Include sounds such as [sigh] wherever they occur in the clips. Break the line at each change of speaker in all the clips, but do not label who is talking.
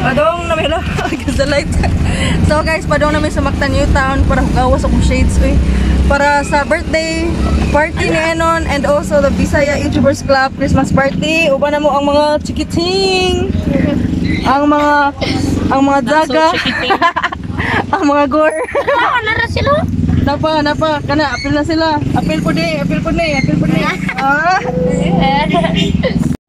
Padong na mila [laughs] the light. so guys, padong namin sa Mactan New Town para gawas akong shades uy. Para sa birthday party ni Enon and also the Bisaya YouTubers Club Christmas party. Uban na mo ang mga chikiting. ang mga ang mga daga. [laughs] ang mga gore.
Ah, nara sila.
napa, napa, kana apil na sila. Apil po di, apil po ni, apil po ni. Ah. [laughs]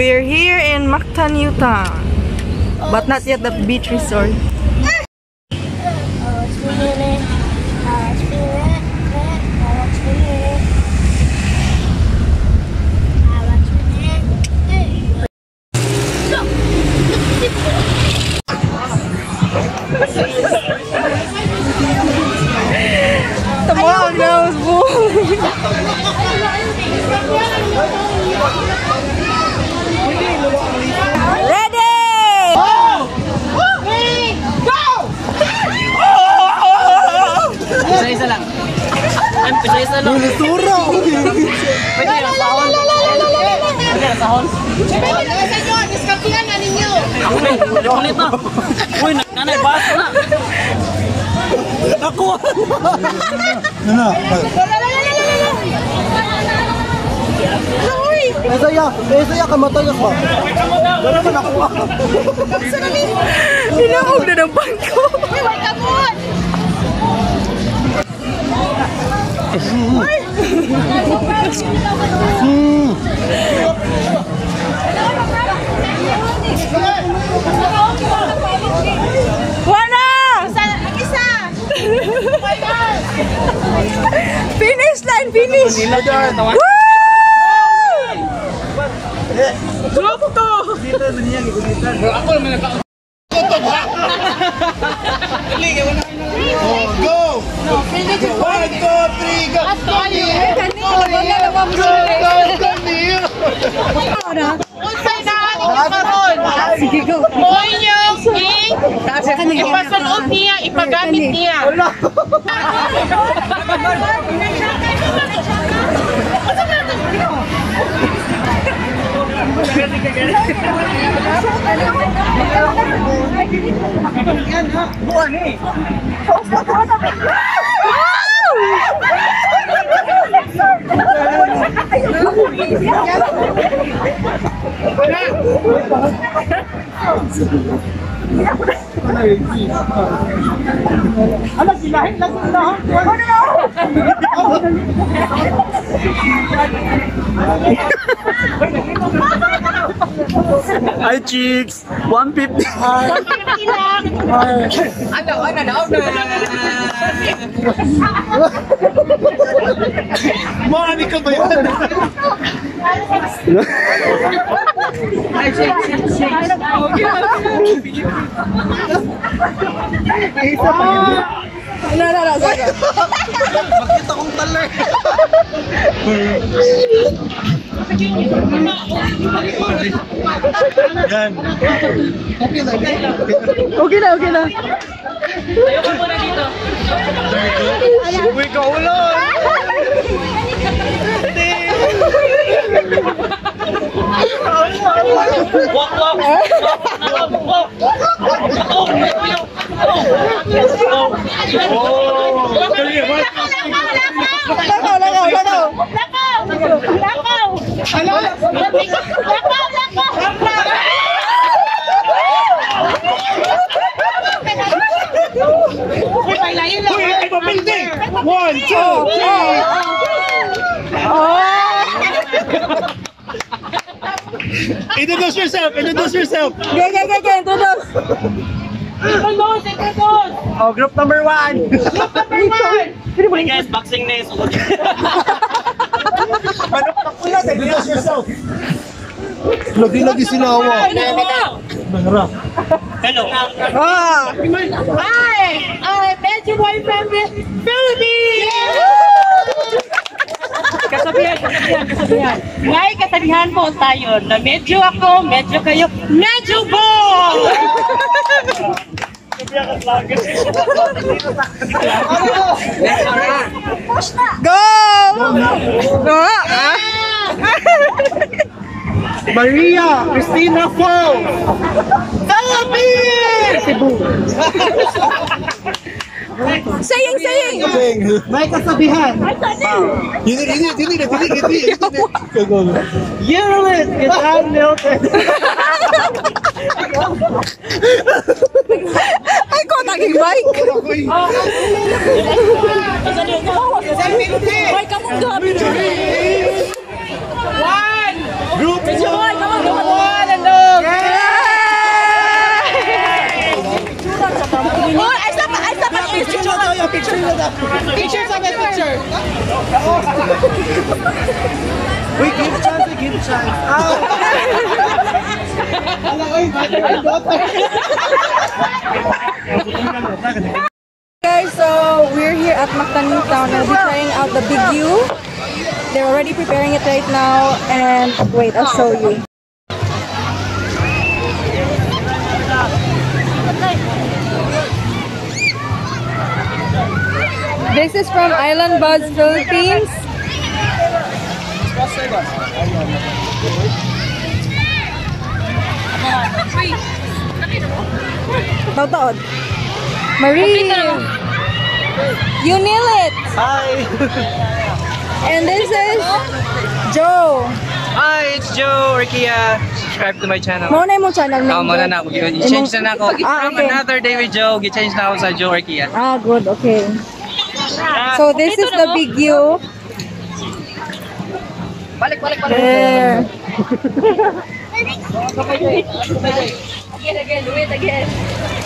We're here in Mactan Town. But not yet the beach resort.
boleh turun.
Peñera Sajón. Peñera Sajón.
Hmm.
Wana! Finish line, finish! Woo! [laughs]
Go! One, two, three, go!
Sige, go.
Ipasuot niya, ipagamit niya. Anak gila, anak gila. Oh no. Oh no.
Hi chicks! 150! Mami ka ba yan?
No, no, no. Sige.
Makita kong taler!
ok nè ok nè
Uy, cậu lên
Đi Quăng
lông Quăng lông Quăng
Uy, iba building! One, two, three! Introduce yourself! Introduce yourself!
Gay, gay, gay, gay. Introduce.
Oh, group number one!
Hey guys, boxing na yung [laughs] Manok na pula,
Introduce yourself. Lagi-lagi sinawa. Nangra.
Hello.
Ah!
Hi! I'm Benji Boy from Philippines! kasabihan, kasabihan, kasabihan.
May kasabihan po tayo na medyo ako, medyo kayo, medyo bo!
Go! Go! Ah.
Maria Cristina Falls!
Saying, saying!
May kasabihan. Yun, yun, yun, yun, yun, yun, yun, yun. You're it! Get out, Milton! [laughs]
Ay, ko, naging bike!
One!
Group
One,
ay, stop! Ay, stop! Ay,
Picture na tayo, picture tayo.
Picture sa picture.
Wait, give chance, give chance.
Guys, so we're here at Mactan Town and we're trying out the Big U. They're already preparing it right now and wait, I'll show you. This is from Island Buzz Philippines. Tautaod. Marie! You nail it!
Hi!
And this is Joe.
Hi, it's Joe Rikia. Subscribe to my channel.
Mo na yung channel
Oh, mo na na ako. I-change na na ako.
Ah,
From
okay.
another day with Joe, i-change na ako sa Joe Rikia.
Ah, good. Okay. So this is the big U.
Balik, balik, balik.
There. [laughs]
Again, again, do it again.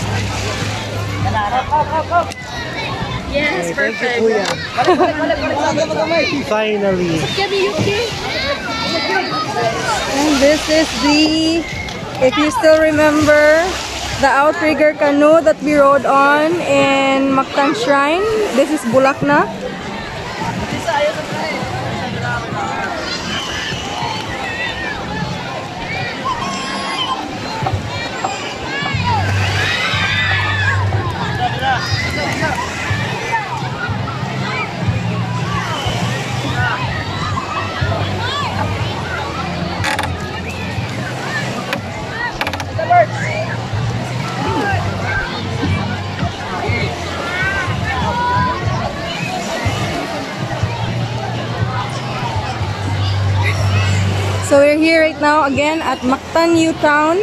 Yes, perfect.
Finally.
And this is the, if you still remember, the outrigger canoe that we rode on in Mactan Shrine. This is Bulakna. Here right now again at Mactan New Town.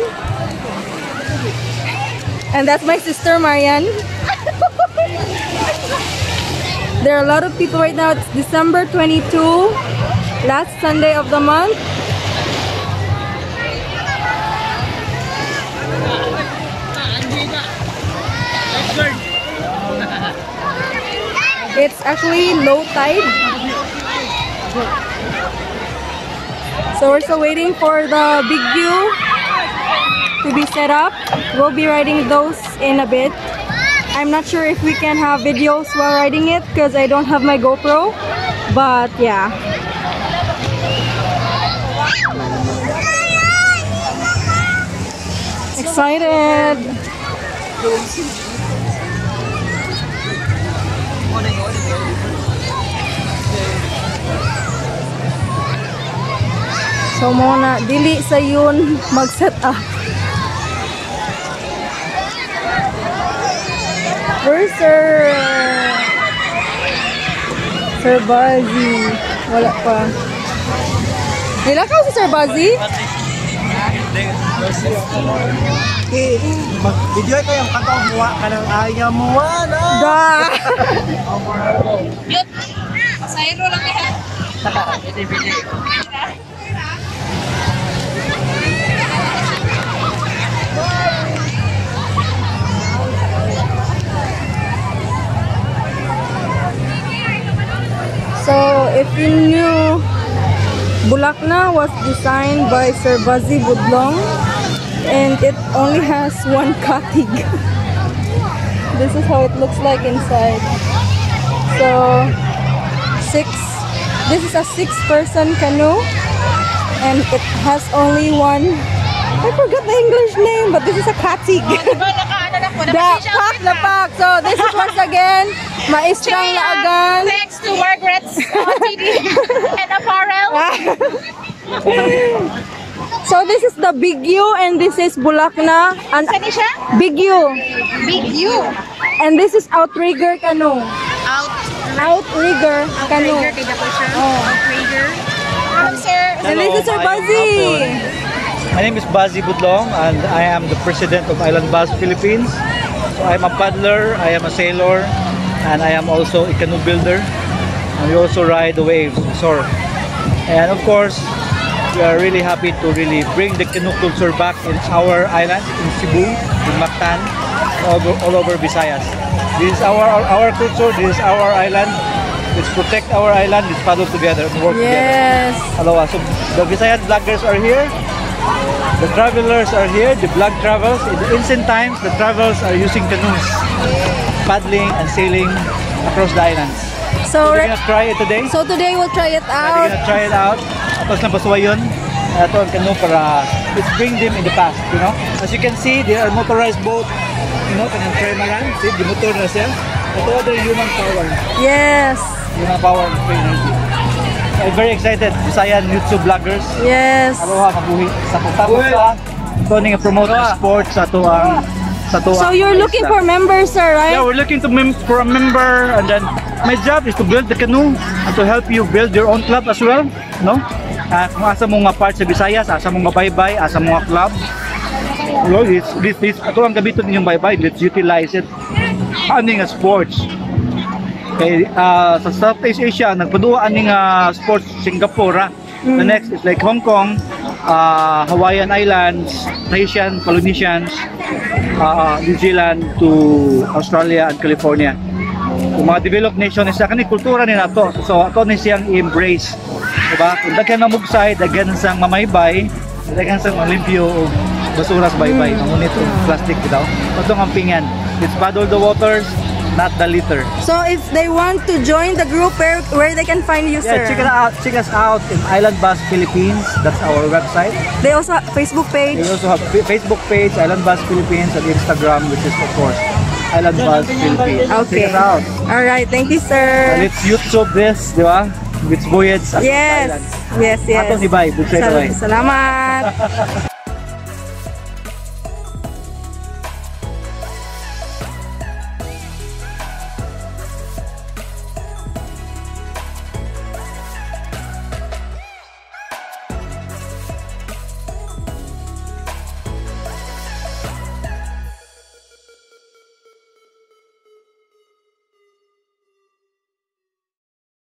And that's my sister Marian. [laughs] there are a lot of people right now. It's December 22, last Sunday of the month. It's actually low tide. So we're still waiting for the big view to be set up. We'll be riding those in a bit. I'm not sure if we can have videos while riding it because I don't have my GoPro. But yeah. Excited! So muna, dili sa yun mag-set up. Where's Sir... Sir Buzzy? Wala pa. Nilakaw si Sir Buzzy?
Mag-video ko yung kanta muwa ka ng ayaw muwa na.
Da! So, if you knew, Bulakna was designed by Sir Buzzy Budlong and it only has one katig. [laughs] this is how it looks like inside. So, six this is a six-person canoe, and it has only one. I forgot the English name, but this is a katig.
Ah, Diba, nakaano na po,
The
naka-fish
pak
outfit
na
na.
pak. So this is once again Maestrang Laagan.
Thanks to Margaret's OTD [laughs] and apparel. [laughs]
So this is the Big U and this is Bulakna and
Saan siya?
Big U.
Big U.
And this is Outrigger Canoe.
Out.
Outrigger Canoe.
siya.
Oh.
Outrigger. Hello, sir.
And this is Sir Buzzy.
My name is Bazi Budlong and I am the president of Island Bus Philippines. So I'm a paddler, I am a sailor, and I am also a canoe builder. And we also ride the waves, surf. And of course, we are really happy to really bring the canoe culture back in our island, in Cebu, in Mactan, all over, all over Visayas. This is our, our, culture, this is our island. Let's protect our island, let's paddle together and work together.
Yes.
Aloha. So the Visayan vloggers are here. The travelers are here. The vlog travels. In the ancient times, the travelers are using canoes, paddling and sailing across the islands.
So,
So we're gonna try it today.
so today we'll try it out.
We're gonna try it out. Tapos basuwayon. Ito ang canoe para let's bring them in the past, you know. As you can see, there are motorized boat. You know, kanang trimaran. See, the motor na siya. Ito other human power.
Yes.
Human power and free energy. I'm very excited. Visayan YouTube vloggers.
Yes.
Aloha, mabuhi. Sa pagtapos sa ito ning promote ang sports sa to ang sa to
So you're looking for members, sir,
Yeah,
right?
we're looking to mem- for a member and then my job is to build the canoe and to help you build your own club as well, no? Uh, kung asa mo nga part sa Visayas, asa mo nga baybay, asa mo nga club. Well, this, this, this, ato ang gabiton ninyong baybay, let's utilize it. Ano nga sports? Kay ah, sa Southeast Asia nagpadua aning ah, sports Singapore. ah. The next is like Hong Kong, ah, Hawaiian Islands, Tahitian, Polynesians, ah, New Zealand to Australia and California. Yung mga developed nation is kani kultura ni nato. So ato ni siyang i-embrace. Diba? Kung daghan na mugsay, daghan sang mamaybay, daghan sang malimpyo og basuras baybay. Mangunit og plastic bitaw. Patong ampingan. Let's paddle the waters, not the litter.
So if they want to join the group, where, where they can find you, sir?
Yeah, check it out. Check us out in Island Bus Philippines. That's our website.
They also have Facebook page.
We also have fa- Facebook page, Island Bus Philippines, and Instagram, which is of course Island Bus Philippines.
Okay.
Check it out.
All right. Thank you,
And
sir.
let's YouTube this, di ba? With Voyage
Yes.
Island.
Yes, yes.
Ato ni Bay, Bugsay
Sal-. Salamat. [laughs]